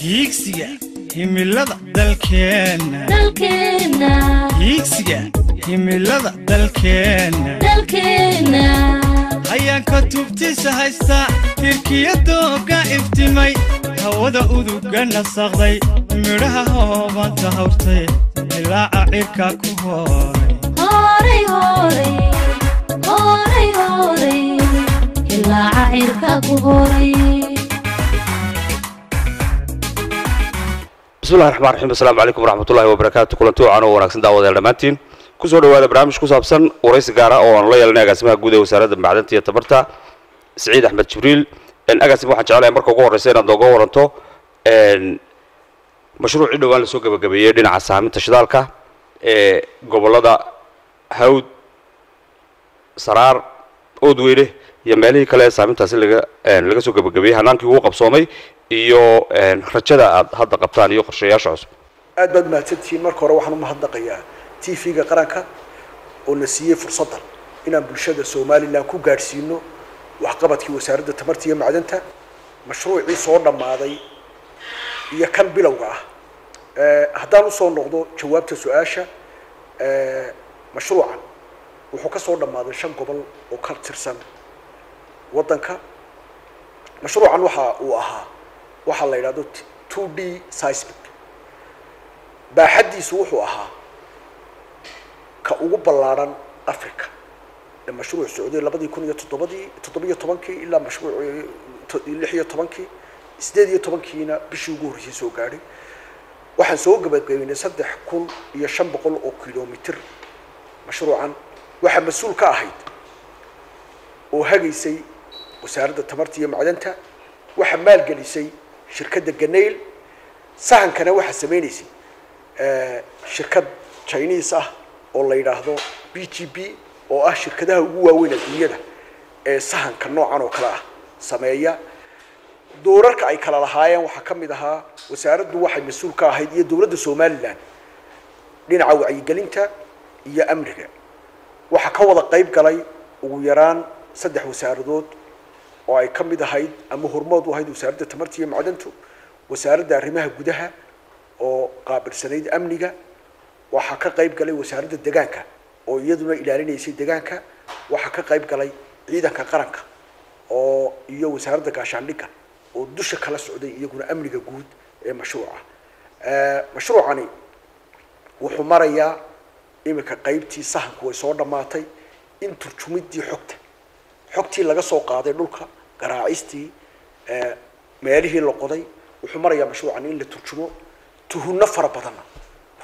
hiigsiga himilada dalkeenna dalkeenna hiigsiga himilada dalkeenna hayaanka tubtiisa haysta tirkiyadooga iftimay. Hawada uduga nasaqday midhaha hoobanta hawrtay ilaaca cirka ku hooray bismillahi raxmaan raxiim assalaamu calaykum waraxmatullahi wabarakaatu kulanti wacan oo wanaagsan daawadeel dhammaantiin. Kusoo dhawaada barnaamij ku saabsan waraysi gaara oo aanu la yeelanay agaasimaha guud ee wasaaradda macdanta iyo tabarta siciid axmed jibriil. Agaasim waxaan jeclahay marka ugu horreysa inaad nooga waranto mashruucii dhowaan la soo gabagabeeyey dhinaca saaminta shidaalka ee gobollada hawd saraar oodweyne iyo meelihii kale saamintaasi laga laga soo gabagabeeyey hanaankii ugu qabsoomay iyo rajada aad hadda qabtaan iyo qorshayaasha cusub. Aad baad mahadsantihiin marka hore waxaan u mahadnaqayaa t v-ga qaranka oo na siiyey fursaddan inaan bulshada somalilan ku gaadhsiino waxqabadkii wasaaradda tamarta iyo macdanta. Mashruucii soo dhammaaday iyo kan bilowga ah. Haddaan u soo noqdo jawaabta su'aasha mashruucan wuxuu ka soo dhammaaday shan gobol oo ka tirsan waddanka mashruucan waxa uu ahaa waxaa la yidhahdo two d seismic. Baaxaddiisu wuxuu ahaa ka ugu ballaadhan africa ee mashruuc socday labadii kun iyo toddobadii toddobiyo tobankii ilaa mashruucii lix iyo tobankii sideed iyo tobankiina bishii ugu horreysay soo gaadhay. Waxaan soo gabagabeynay saddex kun iyo shan boqol oo kilomitr mashruucan. Waxaa mas'uul ka ahayd oo hagaysay wasaaradda tamarta iyo macdanta waxaa maalgelisay shirkadda ganayl sahankana waxaa sameynaysay shirkad chinese ah oo la yidhaahdo b g b oo ah shirkadaha ugu waaweyn adduunyada ee sahanka noocan oo kale ah sameeya. Doorarka ay kala lahaayeen waxaa ka mid ahaa wasaaraddu waxay mas'uul ka ahayd iyo dowladda somalilan dhinaca wacyigelinta iyo amniga waxaa ka wada qayb galay ugu yaraan saddex wasaaradood oo ay ka mid ahayd ama hormood u ahayd wasaaradda tamarta iyo macdantu wasaaradda arrimaha gudaha oo qaabilsanayd amniga waxaa ka qayb galay wasaaradda degaanka oo iyaduna ilaalinaysay degaanka waxaa ka qayb galay ciidanka qaranka oo iyo wasaaradda gaashaandhigga oo dusha kala socday iyaguna amniga guud ee mashruuca. Mashruucani wuxuu marayaa iminka qaybtii sahanku way soo dhammaatay in turjumidii xogta xogtii laga soo qaaday dhulka garaacistii meelihii la qoday wuxuu marayaa mashruucan in la turjumo. Tuhunno fara badanna.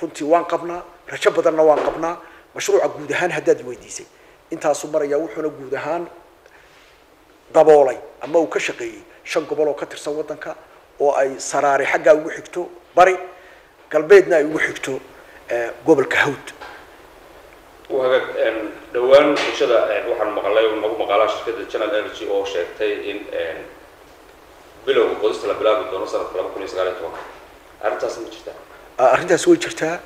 Runtii waan qabnaa rajo badanna waan qabnaa. Mashruuca guud ahaan haddaad weydiisay. Intaasuu marayaa wuxuuna guud ahaan daboolay ama uu ka shaqeeyey shan gobol oo ka tirsan waddanka oo ay saraari xaggaa ugu xigto bari galbeedna ay ugu xigto gobolka hawd dhowaan bulshada waxaan maqalay nagu maqaalaa shirkadda general energy oo sheegtay in bilowga qodista la bilaabi doono sanadka laba kun iyo sagaal iyo tobanka arrintaas ma jirtaa? Arrintaas way jirtaa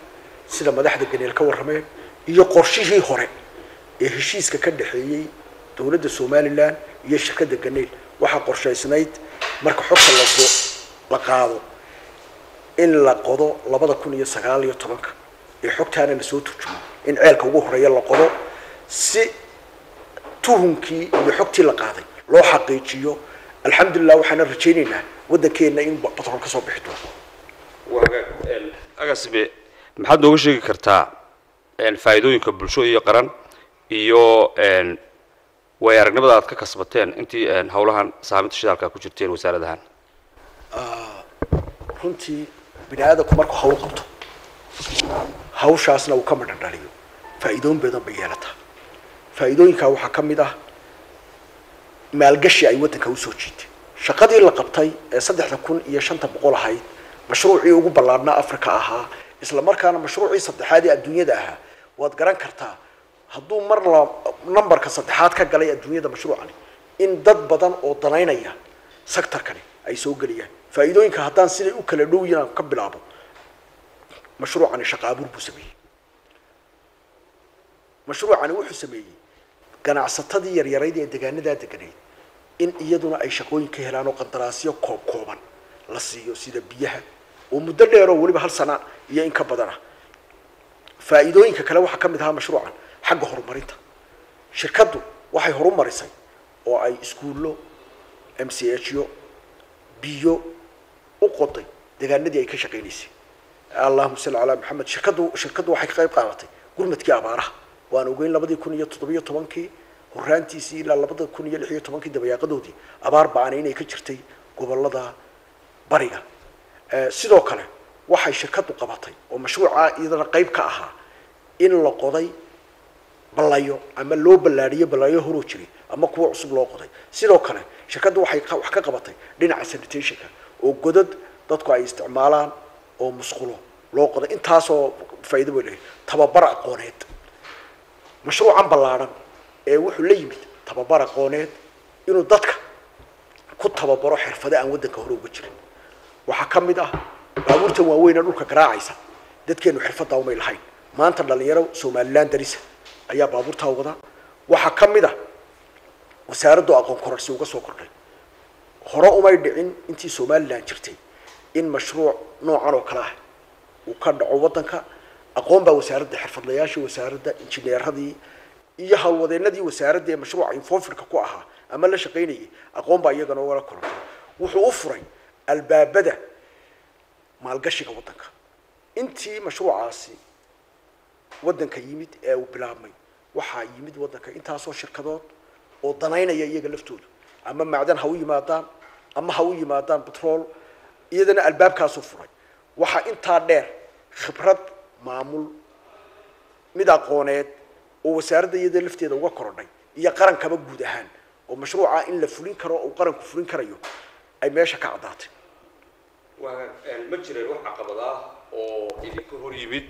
sida madaxda ganeel ka warrameen iyo qorshihii hore ee heshiiska ka dhexeeyey dowladda somalilan iyo shirkadda ganeel waxaa qorshaysnayd marka xogta lago la qaado in la qodo labada kun iyo sagaal iyo tobanka ee xogtaana la soo turjumo in ceelka ugu horreeya la qodo si tuhunkii iyo xogtii la qaaday loo xaqiijiyo. Alxamdulilah waxaana rajaynaynaa waddankeena in batrool ka soo bixi doono agaasibe maxaad nooga sheegi kartaa faa'iidooyinka bulsho iyo qaran iyo way aragnimada aad ka kasbateen intii hawlahan saaminta shidaalka ku jirteen wasaaradahan runtii bini aadamku markuu hawl qabto hawshaasna uu ka madhan dhaliyo. Faa'iidooyin badan bay yeelataa faa'iidooyinkaa waxaa ka mid ah maalgashi ay waddanka u soo jiitay. Shaqadii la qabtay ee saddexda kun iyo shanta boqol ahayd mashruucii ugu ballaadhnaa africa ahaa isla markaana mashruucii saddexaad ee adduunyada ahaa waad garan kartaa hadduu mar la numberka saddexaad ka galay adduunyada mashruucani in dad badan oo danaynaya sectorkani ay soo gelayaan faa'iidooyinka haddaan siday u kala dhow aan ka bilaabo mashruucani shaqa abuur buu sameeyey mashruucani wuxuu sameeyey ganacsatadii yaryarayd ee degaanadaa deganayd in iyaduna ay shaqooyin ka helaan oo qandaraasyo koob kooban la siiyo sida biyaha oo muddo dheer oo weliba hal sana iyo in ka badan ah faa'iidooyinka kale waxaa ka mid ahaa mashruucan xagga horumarinta shirkaddu waxay horumarisay oo ay iskuullo m c h yo biyo u qoday degaanadii ay ka shaqaynaysay allahuma salli calaa maxamed shirkaddu shirkaddu waxay ka qayb qaadatay gurmadkii abaaraha. Waan ogeyn labadii kun iyo toddobiyo tobankii horaantiisii ilaa labada kun iyo lix iyo tobankii dabayaaqadoodii abaar ba'ana inay ka jirtay gobollada bariga. Eh, sidoo kale waxay shirkaddu qabatay oo mashruuca iyadana qayb ka ahaa in la qoday ballayo ama loo ballaadhiyo ballayo horoo jiray ama kuwa cusub loo qoday. Sidoo kale shirkaddu waxay wax ka qabatay dhinaca sanitationka oo godad dadku ay isticmaalaan oo musqulo loo qoday. Intaasoo faa'iido bay leeyahay. Tababar aqooneed. Mashruucan ballaadhan ee wuxuu la yimid tababar aqooneed inuu dadka ku tababaro xirfado aan waddanka hore uga jirin. Waxaa ka mid ah baabuurtan waaweyn ee dhulka garaacaysa. Dadkeenu xirfaddaa umay lahayn. Maanta dhalinyaro somalilan darisa ayaa baabuurtaa wada. Waxaa ka mid ah wasaaraddu aqoon kororsi uga soo kordhay. Hore umay dhicin intii somalilan jirtay in mashruuc noocan oo kale ah uu ka dhaco waddanka aqoon baa wasaaradda xirfadlayaashii wasaaradda injineeradii iyo howlwadeenadii wasaaradda ee mashruuca infofirka ku ahaa ama la shaqaynayay aqoon baa iyagana ugala korortay wuxuu u furay albaabada maalgashiga waddanka intii mashruucaasi waddanka yimid ee uu bilaabmay waxaa yimid waddanka intaasoo shirkadood oo danaynaya iyaga laftoodu ama macdan ha u yimaadaan ama ha u yimaadaan betrol iyadana albaabkaasuu furay waxaa intaa dheer khibrad maamul mid aqooneed oo wasaaradda iyada lafteeda uga korodhay iyo qarankaba guud ahaan oo mashruuca in la fulin karo oo qaranku fulin karayo ay meesha ka caddaatay. Ma jireen wax caqabad ah oo idinka hor yimid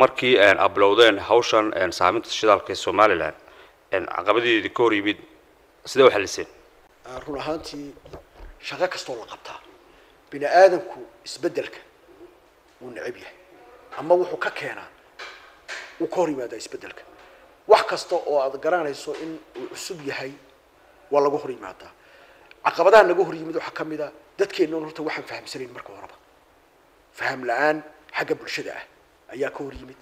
markii ablowdeen hawshan saaminta shidaalka ee somalilan caqabadii idinka hor yimid sidee u xaliseen Ah, run ahaantii shaqo kastoo la qabtaa. Bini aadamku isbeddelka wuu necab yahay. Ama wuxuu ka keenaa wuu ka hor yimaadaa isbeddelka. Wax kasta oo aad garanayso in uu cusub yahay waa laga hor yimaadaa caqabadaha naga hor yimid waxaa ka mid a dadkeennan horta waxaan fahamsanayn marka horeba. Faham la'aan xagga bulshada ah ayaa ka hor yimid.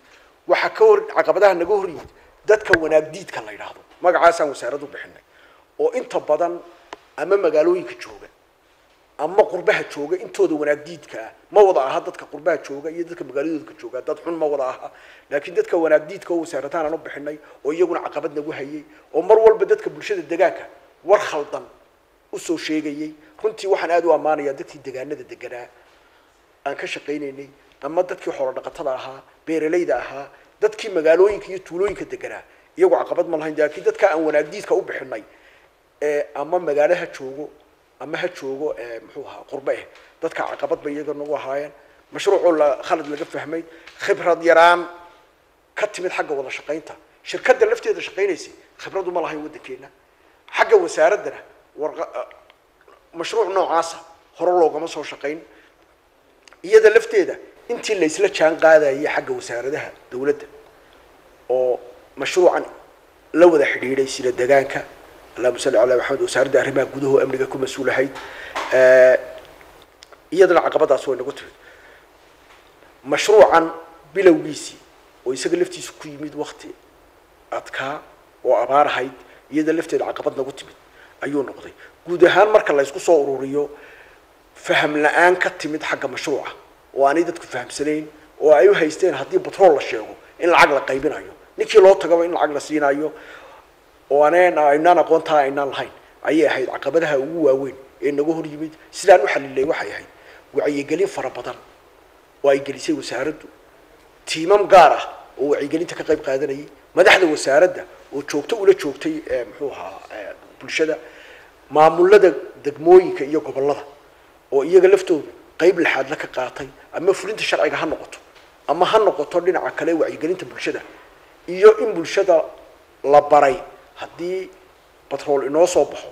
Waxaa ka hor caqabadaha naga hor yimid dadka wanaag diidka la yidhaahdo. Magacaasaan wasaaraddu bixinay. Oo inta badan ama magaalooyinka jooga ama qurbaha jooga intooda wanaag diidka ah. Ma wada aha dadka qurbaha jooga iyo dadka magaaladooda jooga. Dad xun ma wada aha. Laakiin dadka wanaag diidka oo wasaaradahan aan u bixinay oo iyaguna caqabad nagu hayay oo mar walba dadka bulshada degaanka war khaldan u soo sheegayay. Runtii waxaan aada u ammaanayaa dadkii degaanada deganaa. Aan ka shaqaynaynay ama dadkii xoolo dhaqatada ahaa beeralayda ahaa dadkii magaalooyinka iyo tuulooyinka deganaa. Iyagoo caqabad ma lahayn laakiin dadka aan wanaagdiidka u bixinay ama magaalo ha joogo ama ha joogo ee muxuu ahaa qurbe eh. Dadka caqabad bay iyaga nagu ahaayeen. Mashruucoo la khalad laga fahmay khibrad yaraan ka timid xagga wada shaqaynta. Shirkadda lafteeda shaqaynaysay khibradu ma lahayn waddankeena xagga wasaaraddana warqa mashruuc noocaasa hore loogama soo shaqayn. Iyada lafteeda intii la isla jaan qaadayay xagga wasaaradaha dawladda oo mashruucan la wada xidhiidhay sida degaanka allahuma salli calaa maxamed wasaaradda arrimaha gudaha oo amniga ku mas'uulahayd. Iyadana caqabadaas way nagu timid. Mashruucan bilowgiisii oo isaga laftiisa ku yimid wakti adkaa oo abaar ahayd iyada lafteeda caqabad nagu timid ayuu noqday. Guud ahaan marka la isku soo ururiyo faham la'aan ka timid xagga mashruuca oo aanay dadku fahamsanayn oo ay u haysteen haddii batrool la sheego in lacag la qaybinayo ninkii loo tagaba in lacag la siinayo oo aneen aynaan aqoontaa aynaan lahayn. Ayay ahayd caqabadaha ugu waaweyn ee naga hor yimid. Sidaan u xalilay waxay ahayd wacyigelin fara badan oo ay gelisay wasaaraddu. Tiimam gaar ah oo wacyigelinta ka qayb qaadanayay madaxda wasaaradda oo joogto ula joogtay ee muxuu ahaa ee bulshada maamulada degmooyinka iyo gobollada oo iyaga laftoodu qayb laxaadla ka qaatay ama fulinta sharciga ha noqoto ama ha noqoto dhinaca kale wacyigelinta bulshada iyo in bulshada la baray haddii batrool inoo soo baxo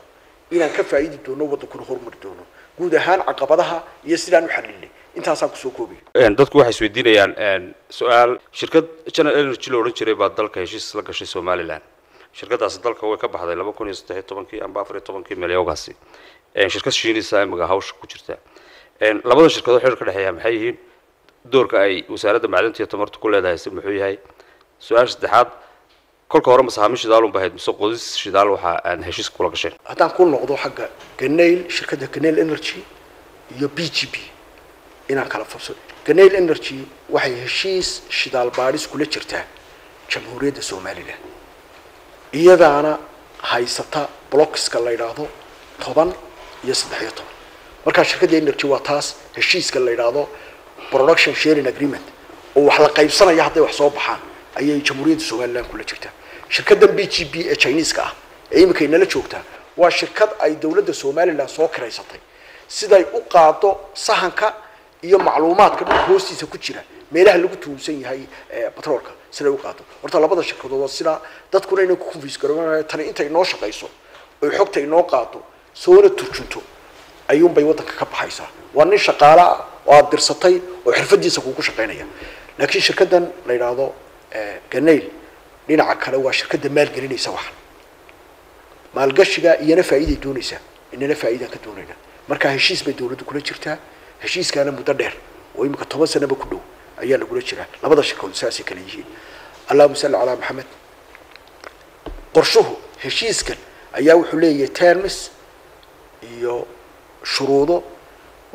inaan ka faa'idi doono waddankuna horumari doono. Guud ahaan caqabadaha iyo sidaan u xalilnay intaasaan ku soo koobaya dadku waxay isweydiinayaan su'aal shirkad general energy la odhan jiray baa dalka heshiis la gashay somalilan shirkadaasi dalka way ka baxday laba kun iyo saddex iyo tobankii amba afar iyo tobankii meelyoogaasi shirkad shiinaysa imiga hawsha ku jirta. Labada shirkadood xiriir ka dhexeeya maxay yihiin? Doorka ay wasaaradda macdanta iyo tamarta ku leedahay si muxuu yahay? Su'aasha saddexaad kolka hore masahaamin shidaal unba ahayd mise qodis shidaal waxa aan heshiis kula gasheen haddaan ku noqdo xagga ganail shirkadda ganail energy iyo b g b inaan kala fabso ganail energy waxay heshiis shidaal baadhis kula jirtaa jamhuuriyadda somalilan iyadaana haysata blockiska la yidhaahdo toban iyo saddex iyo toban markaa shirkadda energy waa taas heshiiska la yidhaahdo production sharing agreement oo wax la qaybsanaya hadday wax soo baxaan ayay jamhuuriyadda somalilan kula jirtaa shirkaddan b g b ee chineeska ah ee iminka inala joogtaa waa shirkad ay dowladda somalilan soo kiraysatay siday u qaado sahanka iyo macluumaadka dhulka hoostiisa ku jira meelaha lagu tuunsan yahay batroolka siday u qaado horta labada shirkadood waa sidaa dadkuna inay ku confuse garoobaan tani inta inoo shaqayso oy xogta inoo qaado soona turjunto ayuunbay waddanka ka baxaysaa waa nin shaqaale ah oo aada dirsatay oo xirfadiisa kugu shaqaynaya laakiin shirkaddan la yidhaahdo ganail dhinaca kale waa shirkadda maalgelinaysa waxan. Maalgashiga iyana faa'iiday doonaysaa inana faa'iidaan ka doonayna. Marka heshiis bay dawladdu kula jirtaa heshiiskaana muddo dheer oo imika toban sanaba ku dhow ayaa lagula jiraa labada shirkood saasay kale yihiin. Allahuma salli calaa maxamed qorshuhu heshiiskan ayaa wuxuu leeyahay termis iyo shuruudo.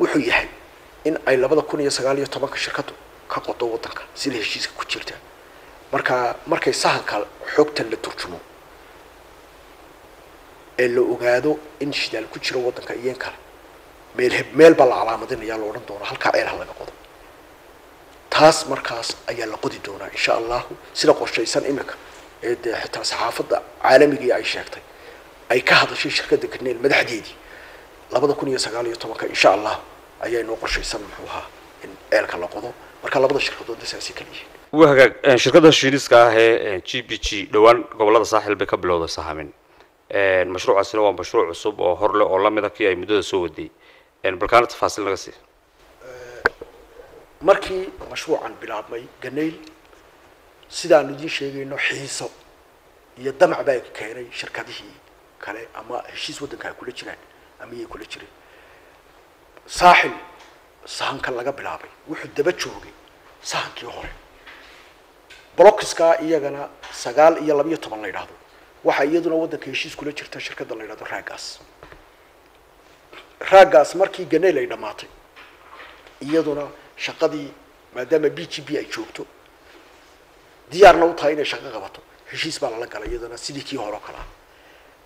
Wuxuu yahay in ay labada kun iyo sagaal iyo tobanka shirkadu ka qodo waddanka sida heshiiska ku jirta marka markay sahanka xogtan la turjumo ee la ogaado in shidaal ku jiro waddanka iyo in kale meel meel baa la calaamadinaya la odhan doona halkaa ceelha laga qodo taas markaas ayaa la qodi doonaa insha allahu sida qorshaysan iminka ee dee xitaa saxaafadda caalamigii ay sheegtay ay ka hadashay shirkadda ganeel madaxdeedii labada kun iyo sagaal iyo tobanka insha allah ayaa inoo qorshaysan muxuu ahaa in ceelka la qodo marka labada shirkadoodna saasay kala shirkadda shiiniska ah ee g b g dhowaan gobolada saaxil bay ka bilowday sahamin mashruucaasina waa mashruuc cusub oo hor leh oo lamida kii ay muddada soo waday balkaana tafaasil naga sii markii mashruucan bilaabmay ganayl sidaanu idiin sheegayno xiiso iyo damac baa keenay shirkadihii kale ama heshiis waddanka ay kula jiraan ama iyay kula jireen saaxil sahanka laga bilaabay wuxuu daba joogay sahankii hore blockiska iyagana sagaal iyo labiyo toban la yidhaahdo. Waxaa iyaduna waddanka heshiis kula jirta shirkadda la yidhahdo raagaas raagaas markii ganayl ay dhammaatay iyaduna shaqadii maadaama b g b ay joogto diyaarna u tahay inay shaqo qabato. Heshiis baa lala galay iyadana sidii kii hore oo kale ah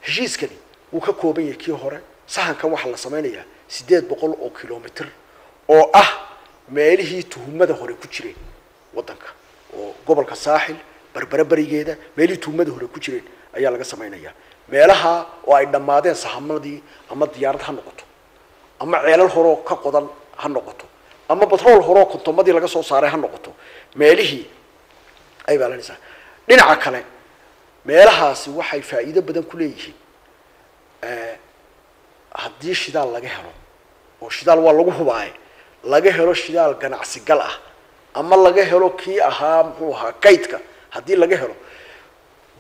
heshiiskani wuu ka kooban yahay kii hore sahankan waxaa la samaynayaa siddeed boqol oo kilomitr oo ah meelihii tuhumada hore ku jireen waddanka oo gobolka saaxil berbere berigeeda meelihii tuhumada hore ku jireen ayaa laga samaynayaa meelaha oo ay dhammaadeen sahamadii ama diyaarad ha noqoto ama ceelal horoo ka qodan ha noqoto ama batrool horoo kontomadii laga soo saaray ha noqoto meelihii ay baalanaysaa. Dhinaca kale meelahaasi waxay faa'iido badan ku leeyihiin haddii shidaal laga helo oo shidaal waa lagu hubaaye laga helo shidaal ganacsi gal ah ama laga helo kii ahaa muxuu ahaa kaydka. Haddii laga helo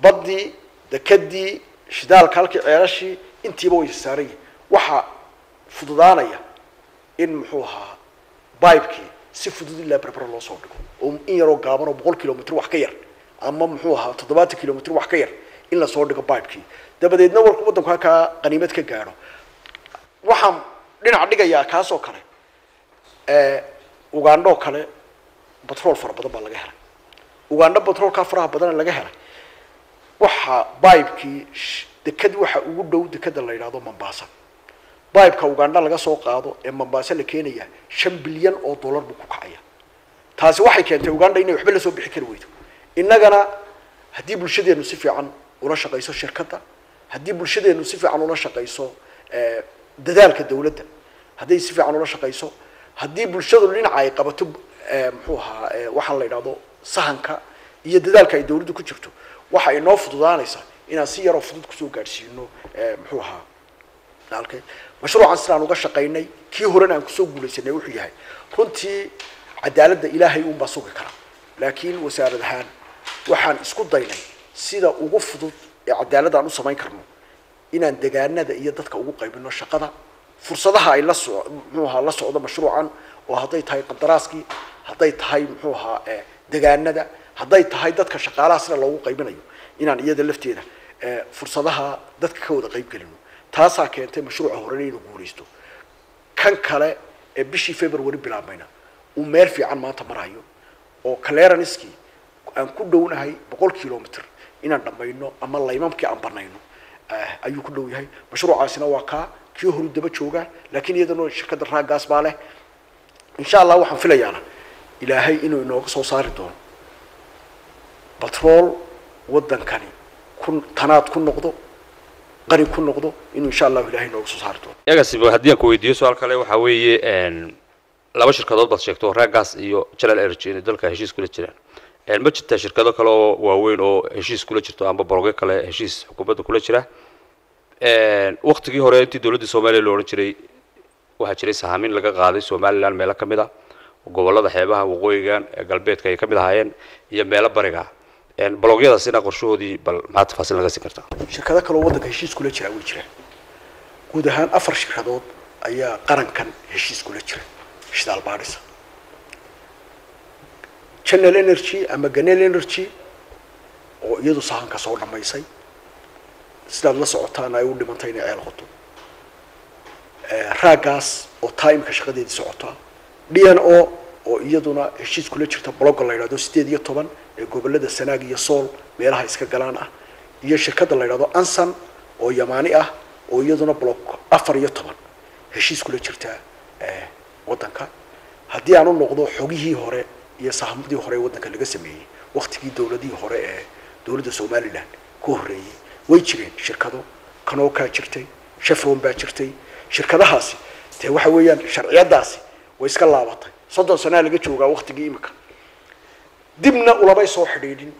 baddii dekadii shidaalka halkii ceelashii intiiba way saaran yihiin waxaa fududaanaya in muxuu ahaa bibekii si fudud ilaa berbera loo soo dhigo. Oo in yaroo gaaban oo boqol kilomitr wax ka yar. Ama muxuu ahaa toddobaatan kilomitr wax ka yar in la soo dhigo bibekii dabadeedna warku waddanku halkaa qaniimad ka gaadho. Waxaan dhinac dhigayaa kaasoo kale ugandho kale batrool fara badan baa laga helay. Ugandho batroolkaa faraha badana laga helay. Waxaa bibekii dekad waxa ugu dhow dekada la yidhahdo mombasa. Bibeka ugandha laga soo qaado ee mombasa la keenaya shan bilyan oo dollar buu ku kacaya taasi waxay keentay ugandha inay waxba la soo bixi kari weydo. Innagana haddii bulshadeenu si fiican ula shaqayso shirkadda haddii bulshadeenu si fiican ula shaqayso dadaalka dawladda hadday si fiican ula shaqayso haddii bulshadu dhinaca ay qabato muxuu ahaa waxaan la yidhahdo sahanka iyo dadaalka ay dawladdu ku jirto. Waxa inoo fududaanaysa inaan si yaroo fudud ku soo gaadhsiino muxuu ahaa. Alkay mashruucan sidaan uga shaqaynay kii horena aan ku soo guulaysanay wuxuu yahay runtii cadaaladda ilaahay uunbaa sugi kara laakiin wasaarad ahaan waxaan isku daynay sida ugu fudud ee cadaalad aan u samayn karno inaan degaanada iyo dadka ugu qaybino shaqada. Fursadaha ay la so muxuu ahaa la socdo mashruucan oo hadday tahay qandaraaskii hadday tahay muxuu ahaa eh, degaanada hadday tahay dadka shaqaalaha sida loogu qaybinayo inaan iyada lafteeda eh, fursadaha dadka ka wada qayb gelino taasaa keentay mashruuca horena inuu guulaysto kan kale ee bishii february bilaabmayna uu meel fiican maanta marayo oo clearanskii aan ku dhownahay boqol kilomitr inaan dhammayno ama laymamkii aan banayno eh, ayuu ku dhow yahay mashruucaasina waa kaa kii horu daba joogaa laakiin iyadana shirkadda raagaas baa leh insha allah waxaan filayaana ilaahay inuu inooga soo saari doono. Batrool waddankani ku tanaad ku noqdo qani ku noqdo inuu insha allahu ilaahay inooga soo saari doono. Iyagaasiba haddii aan ku weydiiyo su'aal kale waxaa weeye laba shirkadood baad sheegto regas iyo general energy inay dalka heshiis kula jiraan. Ma jirtaa shirkado kale oo waaweyn oo heshiis kula jirto amba borogyo kale heshiis xukuumadda kula jira? Waktigii hore intii dowladdii soomaaliya la odhan jiray waxaa jiray sahaamin laga qaaday somalilan meelo ka mid a gobollada xeebaha waqooyigan ee galbeedka ay ka mid ahaayeen iyo meelo bariga ah. Balogyadaasina qorshahoodii bal maxaa tafaasiil naga siin kartaa. Shirkado kaloo waddanka heshiis kula jiraa way jiraan guud ahaan afar shirkadood ayaa qarankan heshiis kula jira. Shidaal baadhisa. Energy ama ganel energy oo iyadu sahanka soo dhammaysay sidaad la socotaan ay u dhimantay inay ceel qodo raagaas oo timeka shaqadeedii socotaa d n o oo iyaduna heshiis kula jirta blogga la yidhahdo sideed iyo toban ee gobollada sanaag iyo sool meelaha iska galaan ah iyo shirkadda la yidhahdo ansan oo yamaani ah oo iyaduna blog afar iyo toban. Heshiis kula jirta waddanka. Haddii aan u noqdo xogihii hore iyo sahmadii hore ee waddanka laga sameeyey waktigii dowladihii hore ee dowladda somalilan ku horreeyey way jireen shirkado. Kanookaa jirtay shefron baa jirtay. Shirkadahaasi dee waxa weeyaan sharciyadaasi way iska laabatay. Soddon sanaa laga joogaa waktigii imika dibna ulamay soo xidhiidhin.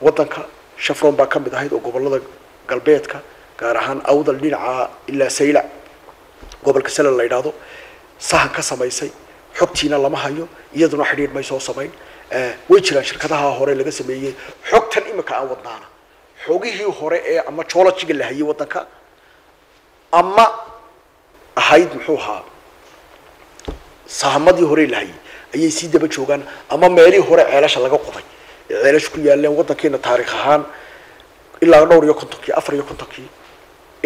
Waddanka shefron baa ka mid ahayd oo gobollada galbeedka gaar ahaan awdal dhinaca ilaa saylac gobolka sala la yidhaahdo sahan ka samaysay xogtiina lama hayo iyaduna xidhiidh may soo samayn. Way jiraan shirkadaha hore laga sameeyey xogtan imika aan wadnaana. Xogihii hore ee ama joolojiga la hayay waddanka ama ahayd muxuu ahaa sahamadii hore la hayay ayay sii daba joogaan ama meelihii hore ceelasha laga qoday ee ceelasha ku yaaleen waddankeena taarikh ahaan ilaa dhowr iyo kontonkii afar iyo kontonkii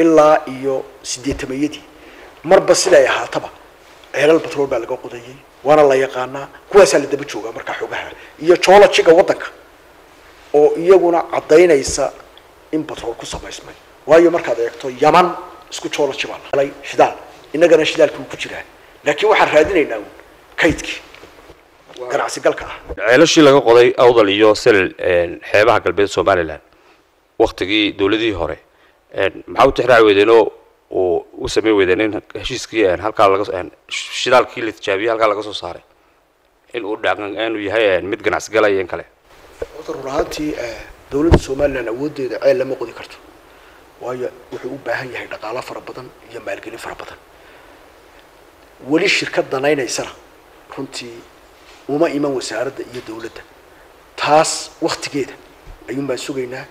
ilaa iyo sideetamayadii marba siday ahaataba ceelal batrool baa laga qodayay waana la yaqaanaa kuwaasaa la daba joogaa markaa xogaha. Iyo joolojiga waddanka oo iyaguna caddaynaysa in batrool ku samaysmay. Waayo markaad eegto yaman isku jooloji baa la helay shidaal innagana shidaalkii wuu ku jiraa laakiin waxaan raadinaynaa kaydkii ganacsi galka ah. Ceelashii laga qoday awdal iyo selel xeebaha galbeed somalilan waktigii dowladihii hore maxaa u tixraaci weydeen oo uu u sameyn weydeen in heshiiskii halkaa laga shidaalkii la tijaabiyey halkaa laga soo saaray. In uu dhaqan inuu yahay mid ganacsi galaya in kale. Run ahaantii dowladda somalilan awooddeeda ceel lama qodi karto. Waayo wuxuu u baahan yahay dhaqaalo fara badan iyo maalgelin fara badan weli shirkad danaynaysana runtii uma iman wasaaradda iyo dowladda. Taas waktigeeda ayuun baan sugaynaa.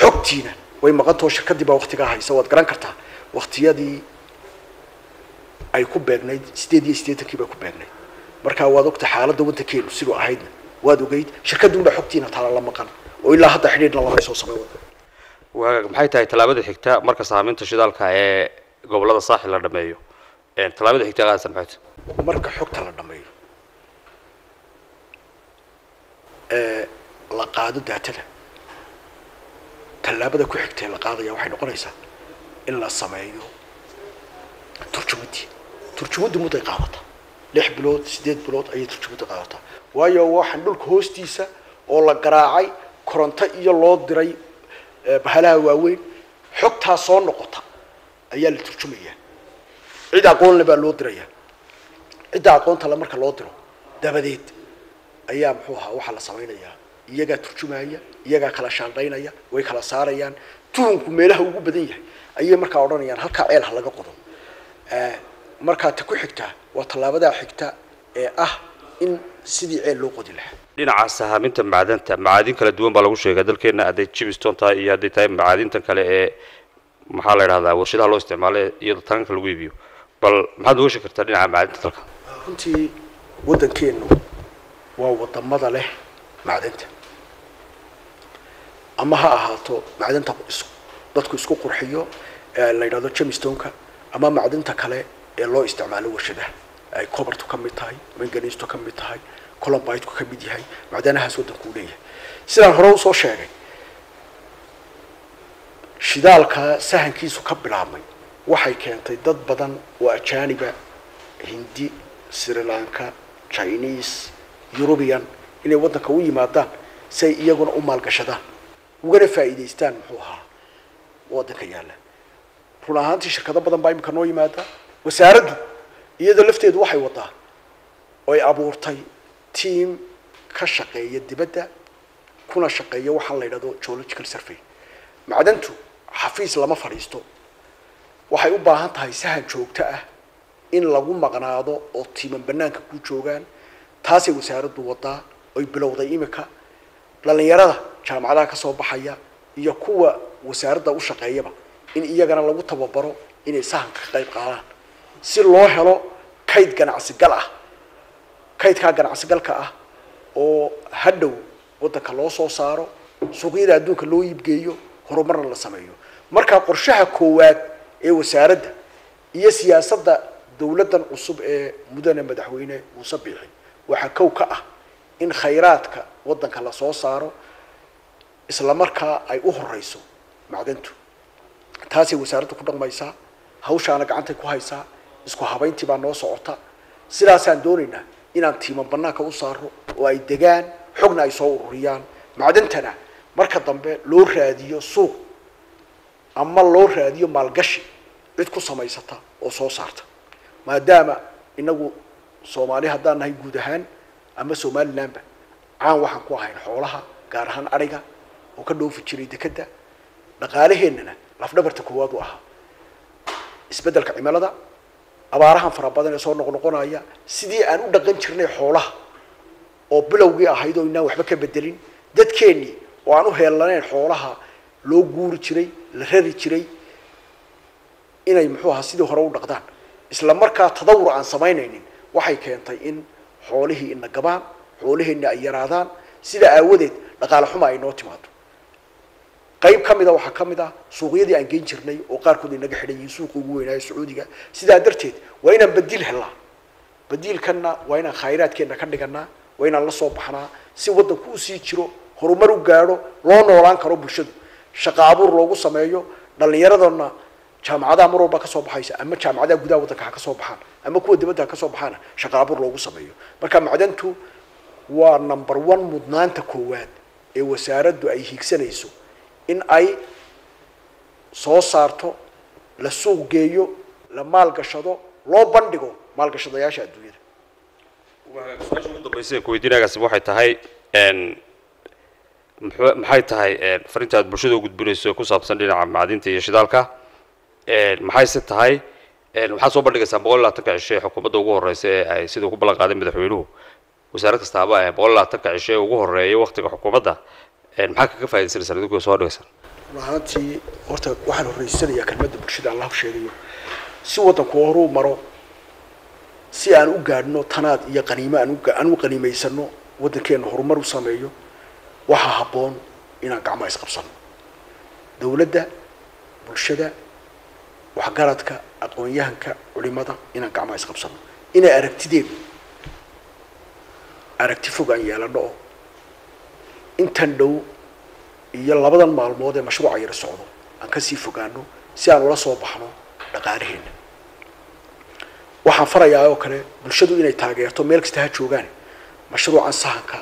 Xogtiina way maqantao shirkaddii baa waktigaa haysa waad garan kartaa. Waktiyadii ay ku beegnayd sideed iyo siddeetankii baa ku beegnayd. Markaa waad ogta xaaladda waddankeenu siduu ahaydna waad ogeyd shirkadduun baa xogtiina taala la maqan oo ilaa hadda xidhiidhna lama soo samay wada waa maxay tahay tallaabada xigta? Marka saameynta shidaalka ee gobollada saaxil la dhameeyo tallaabada xigta qaadaysa maxay tahay marka xogta la dhameeyo. Ee la qaado daatada. Tallaabada ku xigta ee la qaadaya waxay noqonaysaa in la sameeyo turjumadii turjumaddu mudday qaadataa. Lix bilood siddeed bilood ayay turjumadda qaadataa. Waayo waxaan dhulka hoostiisa oo la garaacay koronto iyo loo diray bahalaha waaweyn xogtaa soo noqota ayaa la turjumayaa cid aqoonle baa loo dirayaa cidda aqoonta le marka loo diro dabadeed ayaa muxuu ahaa waxaa la samaynayaa iyagaa turjumaya iyagaa kala shaandhaynaya way kala saarayaan tuhunku meelaha ugu badan yahay ayay markaa odhanayaan halkaa ceel ha qodo. Markaa ta ku xigtaa waa tallaabadaa xigta ee ah in sidii ceel loo qodi lahaa. Dhinaca sahaaminta macdanta macaadin kala duwan baa lagu sheegaa dalkeena hadday jibiston tahay iyo hadday tahay macaadinta kale ee maxaa la idhahdaa warshadaha loo isticmaalo iyadoo tananka lagu iibiyo بل ما هذا وش كرت لنا مع أنت تلقى أنت ودن كينو وهو تمضى له مع أنت. أما ها هاتو مع أنت بسق دتك بسق قرحيو آه، اللي رادو كم يستونك أما مع أنت كله الله استعماله وش ده أي آه، كبر تو كم بتاعي من جنيس تو كم بتاعي كل بيت كم بدي هاي أنا هسود كوليه سير الهرو سو شدالك سهن كيسو كبر عمي waxay keentay dad badan oo ajaaniba hindi sri lanka chinese eurubian inay waddanka u yimaadaan si ay iyaguna u maalgashadaan. Ugana faa'iidaystaan muxuu ahaa waddanka yaalla. Run ahaantii shirkado badan baa imika noo yimaada. Wasaaraddu iyada lafteedu waxay wadaa oo ay abuurtay team ka shaqeeya dibadda kuna shaqeeya waxaan la yidhahdo geological survey. Macdantu xafiis lama fadhiisto waxay u baahan tahay sahan joogto ah in lagu maqnaado oo tiiman banaanka ku joogaan taasay wasaaraddu wadaa oy bilowday imika dhalinyarada jaamacadaha ka soo baxaya iyo kuwa wasaaradda u shaqeeyaba in iyagana lagu tababaro inay sahanka ka qayb qaadaan si loo helo kayd ganacsigal ah kaydkaa ganacsigalka ah oo hadhow waddanka loo soo saaro suuqyada adduunka loo iibgeeyo horumarna la sameeyo. Marka qorshaha koowaad ee wasaaradda iyo siyaasadda dowladdan cusub ee mudane madaxweyne muuse biixi waxaa kow ka ah in khayraadka waddanka la soo saaro isla markaa ay u horeyso macdantu taasay wasaaraddu ku dhaqmaysaa hawshaana gacantay ku haysaa isku habayntii baa noo socota. Sidaasaan doonaynaa inaan tiiman banaanka u saaro oo ay degaan xogna ay soo ururiyaan. Macdantana marka dambe loo raadiyo suuq ama loo raadiyo maalgashi cid ku samaysata oo soo saarta. Maadaama inagu soomaali haddaan nahay guud ahaan ama somalilandba caan waxaan ku ahayn xoolaha gaar ahaan adhiga oo ka dhoofi jiray dekedda dhaqaalaheennana lafdhabarta koowaad u ahaa isbeddelka cimilada abaarahan fara badan ee soo noqnoqonaya sidii aan u dhaqan jirnay xoolaha oo bilowgii ahayd oo inaan waxba ka bedelin dadkeennii oo aan u heellanayn xoolaha loo guuri jiray la rari jiray inay muxuu ahaa sidii hore u dhaqdaan. Isla markaa tadawur aan samaynaynin waxay keentay in xoolihii ina gabaan xooliheenna ay yaraadaan sida aawadeed dhaqaale xuma ay noo timaado qayb ka mida waxaa ka mid ah suuqyadii aan geyn jirnay oo qaarkood inaga xidhan yihiin suuqa ugu weynaayo sacuudiga sidaa darteed waa inaan badiil helnaa. Badiilkanna waa inaan khayraadkeenna ka dhiganaa waa inaan la soo baxnaa si waddanku u sii jiro horumar u gaadho loo noolaan karo bulshadu. Shaqa abuur loogu sameeyo dhallinyaradana jaamacadaha mar walba ka soo baxaysa ama jaamacadaha gudaha waddanka ha ka soo baxaan ama kuwa dibadda ha ka soo baxaana shaqa abuur loogu sameeyo. Marka macdantu waa number one mudnaanta koowaad ee wasaaraddu ay hiigsanayso in ay soo saarto la suuq geeyo la maalgashado loo bandhigo maalgashadayaasha adduunyada. Su'aasha ugu dambaysa ee kuweydiinagaasi waxay tahay maxay tahay fariinta aad bulshada u gudbinayso ku saabsan dhinaca macdinta iyo shidaalka maxayse tahay? Waxaad soo bandhigaysaa boqol iyo labaatanka cisho ee xukuumadda ugu horeysa ee ay sida ku ballan qaaday madaxweynuhu. Wasaarad kastaaba ee boqol iyo labaatanka cisho ee ugu horreeya waktiga xukuumadda maxaa kaga faa'iidaysanaysaa idinku soo dhigaysaan run ahaantii horta waxaan horeysanayaa kelmadda bulshada allah u sheegayo si waddanku horuu maro si aan u gaadhno tanaad iyo qaniimo aan u qaniimaysano waddankeenna horumar u sameeyo waxaa habboon inaan gacmaha isqabsano dowladda bulshada waxgaradka aqoon-yahanka culimada inaan gacmaha isqabsano. Inay aragtideedu aragti fog aan yeelano oo intan dhow iyo labadan maalmood ee mashruuca yara socdo aan ka sii fogaano si aan ula soo baxno dhaqaalaheena. Waxaan farayaa oo kale bulshadu inay taageerto meel kasta ha joogaan. Mashruucan sahanka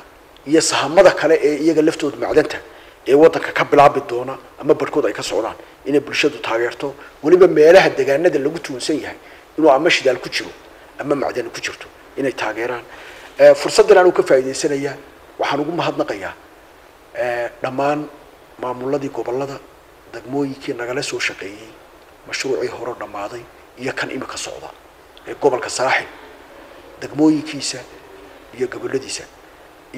iyo sahamada kale ee iyaga laftooda macdanta ee waddanka ka bilaabi doona ama barhkood ay ka socdaan inay bulshadu taageerto weliba meelaha degaanada lagu tuunsan yahay inuu ama shidaal ku jiro ama macdani ku jirto inay taageeraan Eh, fursaddan anuu ka faa'iidaysanayaa waxaan ugu mahadnaqayaa eh, dhammaan maamuladii gobollada degmooyinkii nagala soo shaqeeyey mashruucii hore dhammaaday iyo kan imika socda ee gobolka saaxib degmooyinkiisa iyo goboladiisa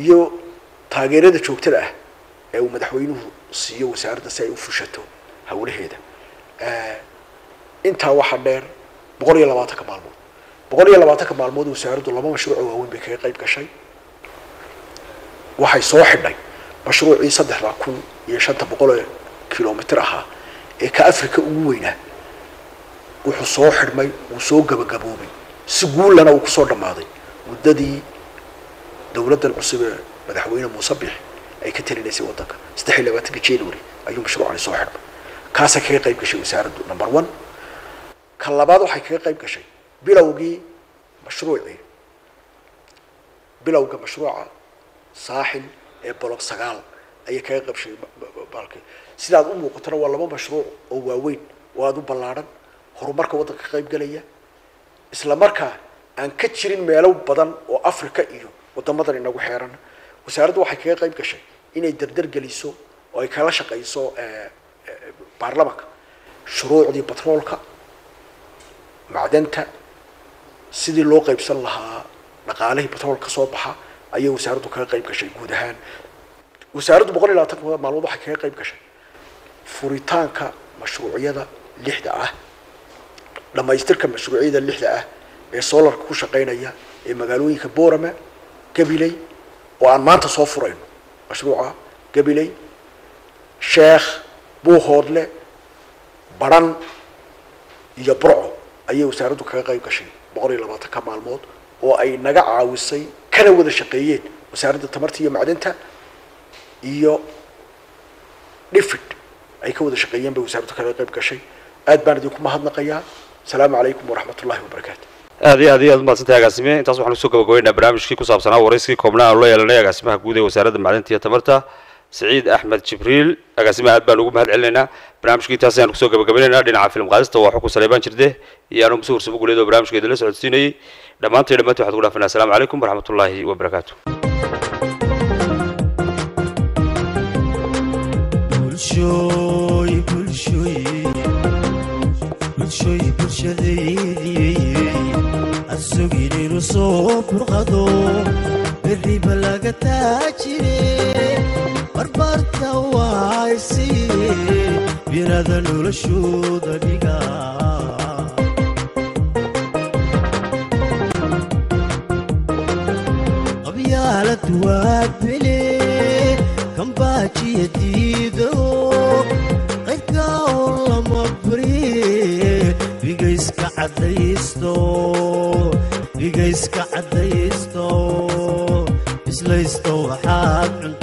iyo taageerada joogtada ah أو مدحوينه سيو وسعر إيه ده سيو فشته هقول هذا آه أنت واحد دير بقول يلا باتك معلومات بقول يلا باتك معلومات وسعر ده لما مشروع هو بيك قريب إيه كشيء وحي صاحب لي مشروع يصدر راكون يشان تبقول كيلومترها إيه كأفريقيا أولينا وحو صاحب مي وسوق جب جبوبي سقول لنا وقصور الماضي وددي دولة العصبة مدحوينة مصبح. Waddanka saddex iyo labaatanka january ayuu mashruucani soo xidhmay kaasay kaga qayb gashay wasaaraddu number one ka labaad waxay kaga qayb gashay bilowgii mashruucii bilowga mashruuca saaxil ee bolog sagaal ayay kaga qabshay baalki sidaad u muuqatana waa laba mashruuc oo waaweyn oo aada u ballaadhan horumarka waddanka ka qayb galaya isla markaa aan ka jirin meelo badan oo africa iyo wadamadan inagu xeeran wasaaraddu waxay kaga qayb gashay inay dardar geliso oo ay kala shaqayso baarlamanka shuruucdii batroolka macdanta sidii loo qaybsan lahaa dhaqaalihii batroolka soo baxa ayay wasaaraddu kaga qayb gashay guud ahaan. Wasaaraddu boqol iyo labaatan maalmood waxay kaga qayb gashay furitaanka mashruucyada lixda ah dhamaystirka mashruucyada lixda ah ee solarka ku shaqaynaya ee magaalooyinka borama gabiley oo aan maanta soo furayno أسبوع قبلي. شيخ بو هودل بران يبرعو أي وسارد كغاي كشي بقري لما تكمل الموت. وأي نجع عاوسي كلا وذا شقيين. وسارد التمرت هي معدنتها يو ليفت أي كوذا شقيين بوسارد كغاي كشي أدبر ديكم ما هاد نقيا. السلام عليكم ورحمة الله وبركاته. aad iyo aad iyo aad umahadsantahay agaasime intaas waxaanu kusoo gabagabaynaynaa barnaamijkii ku saabsanaa warayskii koobnaa aan loo yeelanay agaasimaha guud ee wasaaradda macdinta iyo tamarta سعيد أحمد شبريل أقسم هاد بانو بهاد علينا. برامج كي تاسع نكسو قبل قبلنا دين عافل مقاصد وحكو سليمان شرده يانو سوق سبوق ليدو برامج كي دلس. عدسيني دمان تي دمان تحت قلافنا السلام عليكم ورحمة الله وبركاته. بلشوي بلشوي بلشوي بلشوي soo burqado beriba laga taajire barbarta waaysi birada noloshooda dhiga qabyaalad waa bele kambaajiya diido qaybka oo lama bari bigayska caddaysto bigayska caddaysto islaysto waxaad cuntaan